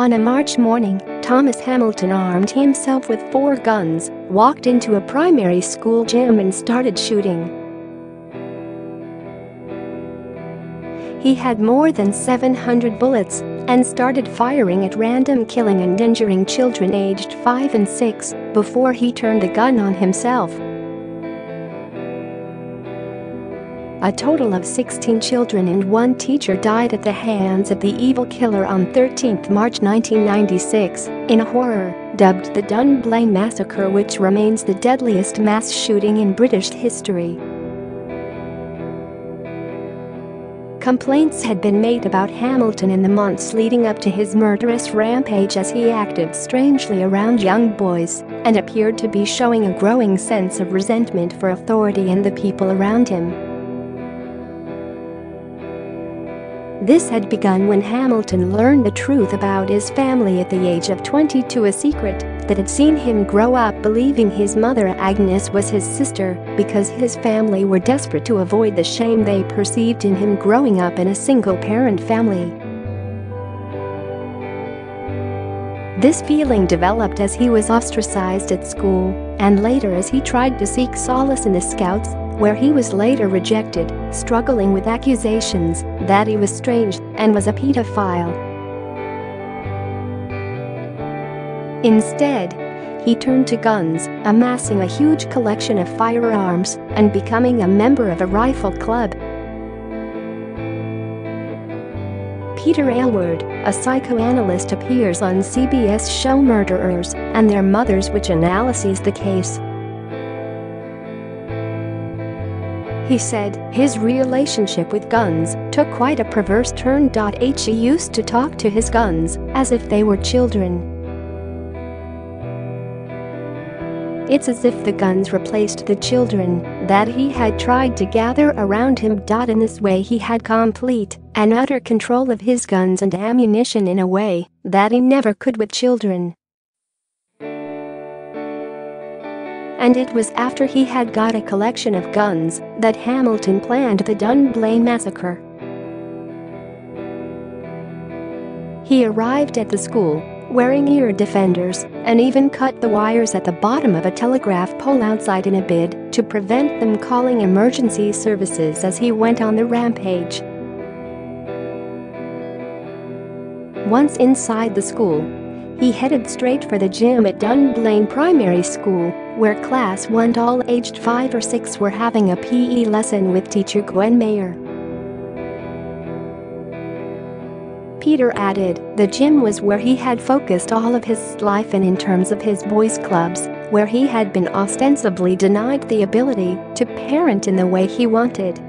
On a March morning, Thomas Hamilton armed himself with four guns, walked into a primary school gym and started shooting. He had more than 700 bullets and started firing at random killing and injuring children aged 5 and 6 before he turned the gun on himself. A total of 16 children and one teacher died at the hands of the evil killer on 13 March 1996 in a horror dubbed the Dunblane Massacre which remains the deadliest mass shooting in British history. Complaints had been made about Hamilton in the months leading up to his murderous rampage as he acted strangely around young boys and appeared to be showing a growing sense of resentment for authority and the people around him. This had begun when Hamilton learned the truth about his family at the age of 22 a secret that had seen him grow up believing his mother Agnes was his sister because his family were desperate to avoid the shame they perceived in him growing up in a single-parent family. This feeling developed as he was ostracized at school and later as he tried to seek solace in the Scouts where he was later rejected, struggling with accusations that he was strange and was a pedophile. Instead, he turned to guns, amassing a huge collection of firearms and becoming a member of a rifle club. Peter Aylward, a psychoanalyst appears on CBS show Murderers and Their Mothers which analyses the case. He said his relationship with guns took quite a perverse turn. He used to talk to his guns as if they were children. It's as if the guns replaced the children that he had tried to gather around him. In this way, he had complete and utter control of his guns and ammunition in a way that he never could with children. And it was after he had got a collection of guns that Hamilton planned the Dunblane massacre. He arrived at the school wearing ear defenders and even cut the wires at the bottom of a telegraph pole outside in a bid to prevent them calling emergency services as he went on the rampage. Once inside the school, he headed straight for the gym at Dunblane Primary School, where Class 1 all aged 5 or 6 were having a PE lesson with teacher Gwen Mayor. Peter added, the gym was where he had focused all of his life and in terms of his boys' clubs, where he had been ostensibly denied the ability to parent in the way he wanted.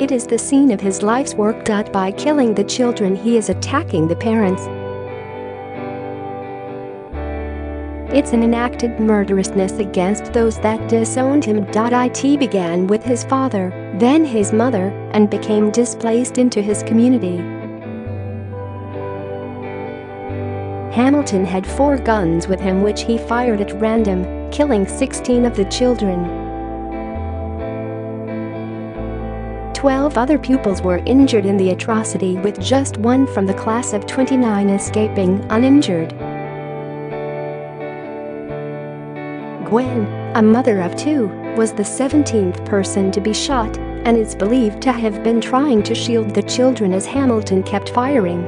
It is the scene of his life's work. By killing the children he is attacking the parents. It's an enacted murderousness against those that disowned him. It began with his father, then his mother, and became displaced into his community. Hamilton had four guns with him which he fired at random, killing 16 of the children. Twelve other pupils were injured in the atrocity with just one from the class of 29 escaping uninjured. Gwen, a mother of two, was the 17th person to be shot and is believed to have been trying to shield the children as Hamilton kept firing.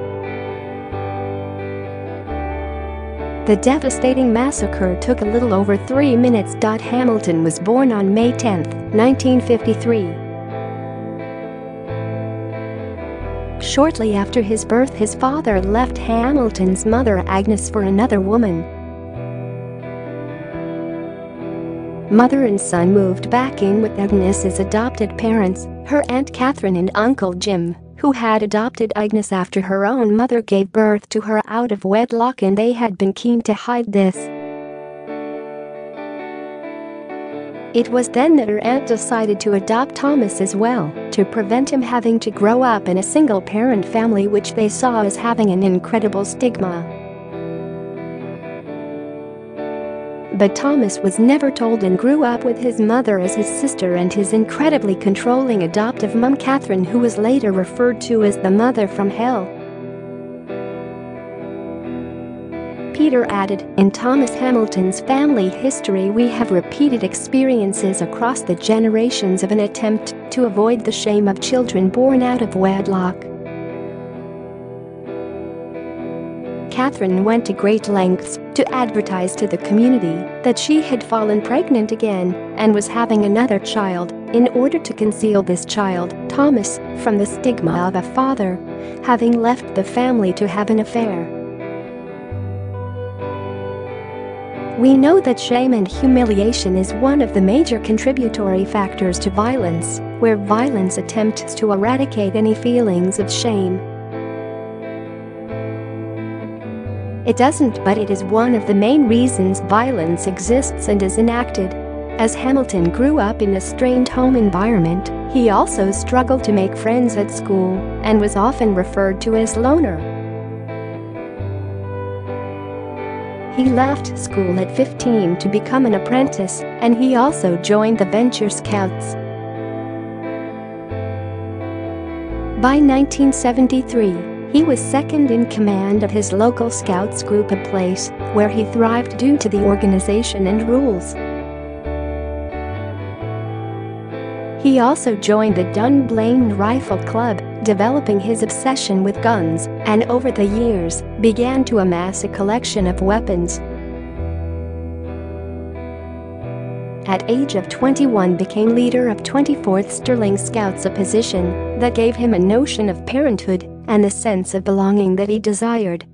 The devastating massacre took a little over three minutes. Hamilton was born on May 10, 1953. Shortly after his birth his father left Hamilton's mother Agnes for another woman. Mother and son moved back in with Agnes's adopted parents, her Aunt Catherine and Uncle Jim, who had adopted Agnes after her own mother gave birth to her out of wedlock and they had been keen to hide this. It was then that her aunt decided to adopt Thomas as well, to prevent him having to grow up in a single-parent family which they saw as having an incredible stigma. But Thomas was never told and grew up with his mother as his sister and his incredibly controlling adoptive mum Catherine who was later referred to as the mother from hell. Peter added, in Thomas Hamilton's family history we have repeated experiences across the generations of an attempt to avoid the shame of children born out of wedlock. Catherine went to great lengths to advertise to the community that she had fallen pregnant again and was having another child in order to conceal this child, Thomas, from the stigma of a father having left the family to have an affair. We know that shame and humiliation is one of the major contributory factors to violence, where violence attempts to eradicate any feelings of shame. It doesn't but it is one of the main reasons violence exists and is enacted. As Hamilton grew up in a strained home environment, he also struggled to make friends at school and was often referred to as loner. He left school at 15 to become an apprentice, and he also joined the Venture Scouts. By 1973, he was second in command of his local Scouts group a place where he thrived due to the organization and rules. He also joined the Dunblane Rifle Club developing his obsession with guns, and over the years, began to amass a collection of weapons. At age of 21 became leader of 24th Stirling Scouts a position that gave him a notion of parenthood and the sense of belonging that he desired.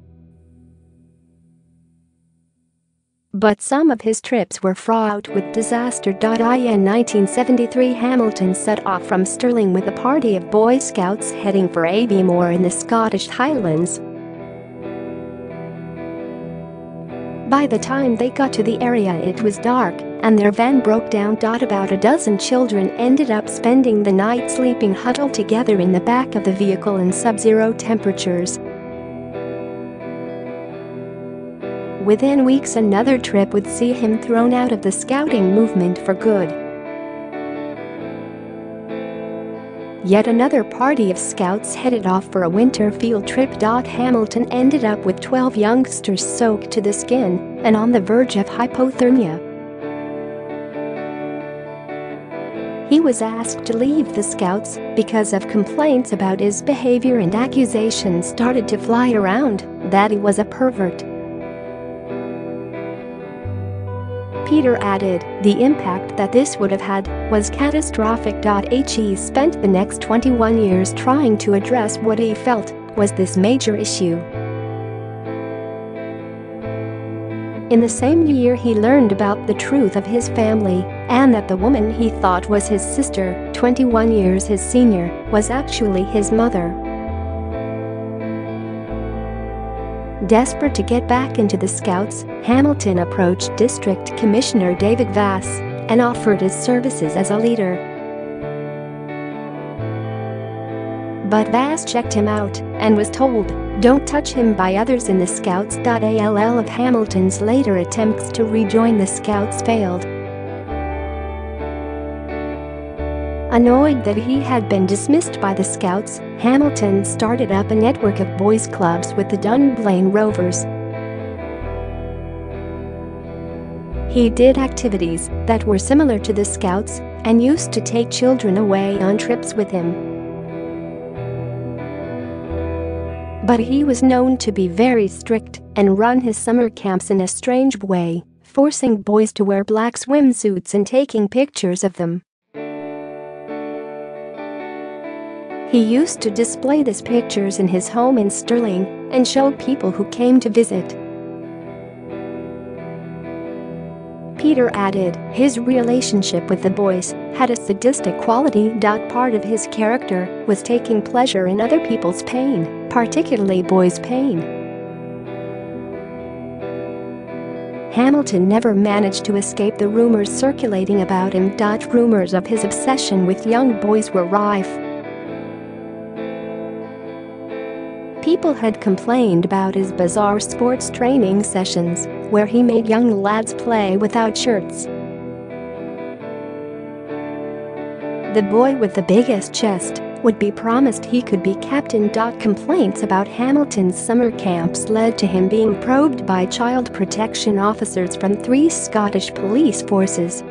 But some of his trips were fraught with disaster. In 1973 Hamilton set off from Stirling with a party of Boy Scouts heading for Aviemore in the Scottish Highlands. By the time they got to the area it was dark and their van broke down. About a dozen children ended up spending the night sleeping huddled together in the back of the vehicle in sub-zero temperatures. Within weeks another trip would see him thrown out of the scouting movement for good. Yet another party of scouts headed off for a winter field trip. Hamilton ended up with 12 youngsters soaked to the skin and on the verge of hypothermia. He was asked to leave the scouts because of complaints about his behavior and accusations started to fly around that he was a pervert. Peter added, the impact that this would have had was catastrophic. He spent the next 21 years trying to address what he felt was this major issue. In the same year he learned about the truth of his family and that the woman he thought was his sister, 21 years his senior, was actually his mother. Desperate to get back into the Scouts, Hamilton approached District Commissioner David Vass and offered his services as a leader. But Vass checked him out and was told, don't touch him by others in the Scouts. All of Hamilton's later attempts to rejoin the Scouts failed Annoyed that he had been dismissed by the Scouts, Hamilton started up a network of boys' clubs with the Dunblane Rovers. He did activities that were similar to the Scouts and used to take children away on trips with him. But he was known to be very strict and run his summer camps in a strange way, forcing boys to wear black swimsuits and taking pictures of them. He used to display these pictures in his home in Stirling and show people who came to visit. Peter added, his relationship with the boys had a sadistic quality. Part of his character was taking pleasure in other people's pain, particularly boys' pain. Hamilton never managed to escape the rumors circulating about him. Rumors of his obsession with young boys were rife. People had complained about his bizarre sports training sessions, where he made young lads play without shirts. The boy with the biggest chest would be promised he could be captain. Complaints about Hamilton's summer camps led to him being probed by child protection officers from three Scottish police forces.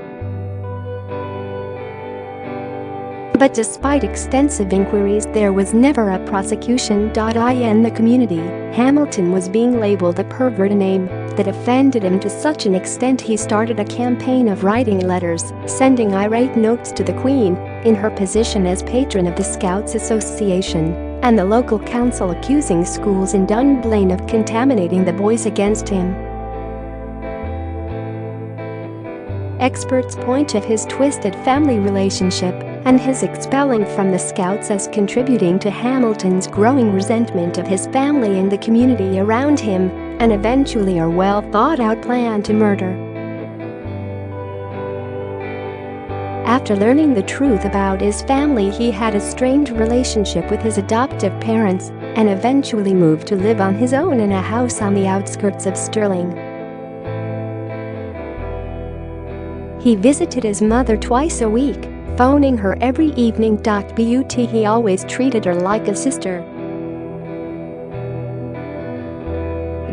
But despite extensive inquiries there was never a prosecution. In the community, Hamilton was being labeled a pervert name that offended him to such an extent he started a campaign of writing letters, sending irate notes to the Queen, in her position as patron of the Scouts Association, and the local council accusing schools in Dunblane of contaminating the boys against him. Experts point to his twisted family relationship and his expelling from the Scouts as contributing to Hamilton's growing resentment of his family and the community around him, and eventually a well-thought-out plan to murder. After learning the truth about his family he had a strained relationship with his adoptive parents and eventually moved to live on his own in a house on the outskirts of Stirling. He visited his mother twice a week phoning her every evening. But he always treated her like a sister.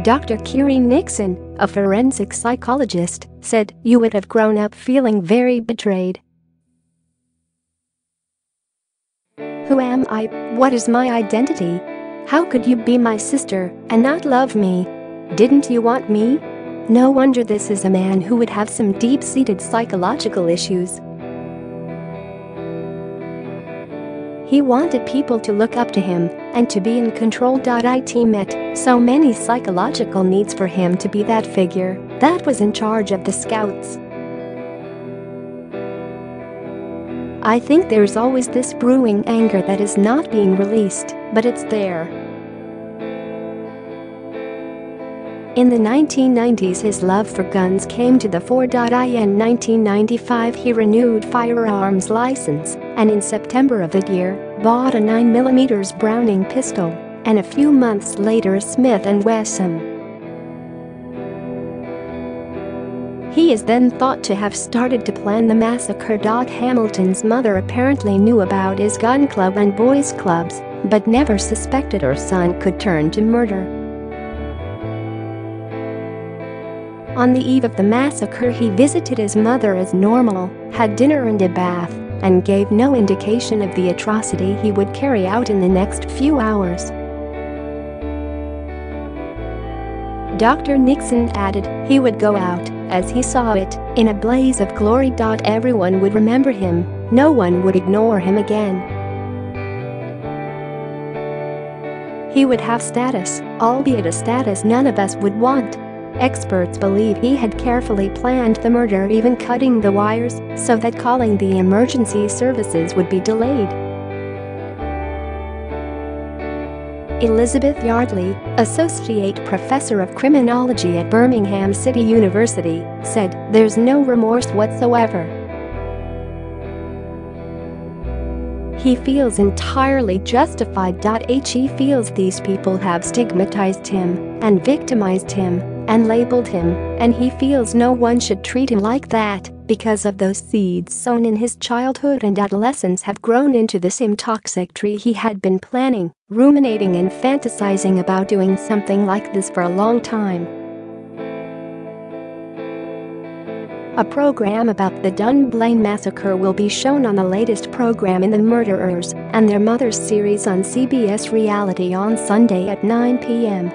Dr. Kiri Nixon, a forensic psychologist, said you would have grown up feeling very betrayed. Who am I? What is my identity? How could you be my sister and not love me? Didn't you want me? No wonder this is a man who would have some deep-seated psychological issues. He wanted people to look up to him and to be in control. It met so many psychological needs for him to be that figure that was in charge of the scouts. I think there's always this brewing anger that is not being released, but it's there. In the 1990s his love for guns came to the fore. In 1995 he renewed firearms license and in September of that year bought a 9mm Browning pistol and a few months later a Smith & Wesson. He is then thought to have started to plan the massacre. Hamilton's mother apparently knew about his gun club and boys clubs, but never suspected her son could turn to murder. On the eve of the massacre he visited his mother as normal, had dinner and a bath, and gave no indication of the atrocity he would carry out in the next few hours. Dr. Nixon added he would go out, as he saw it, in a blaze of glory. Everyone would remember him, no one would ignore him again. He would have status, albeit a status none of us would want. Experts believe he had carefully planned the murder even cutting the wires so that calling the emergency services would be delayed. Elizabeth Yardley, Associate Professor of Criminology at Birmingham City University, said, There's no remorse whatsoever. He feels entirely justified. He feels these people have stigmatized him and victimized him and labeled him, and he feels no one should treat him like that because of those seeds sown in his childhood and adolescence have grown into the same toxic tree he had been planning, ruminating and fantasizing about doing something like this for a long time. A program about the Dunblane massacre will be shown on the latest program in The Murderers and Their Mothers series on CBS Reality on Sunday at 9 p.m.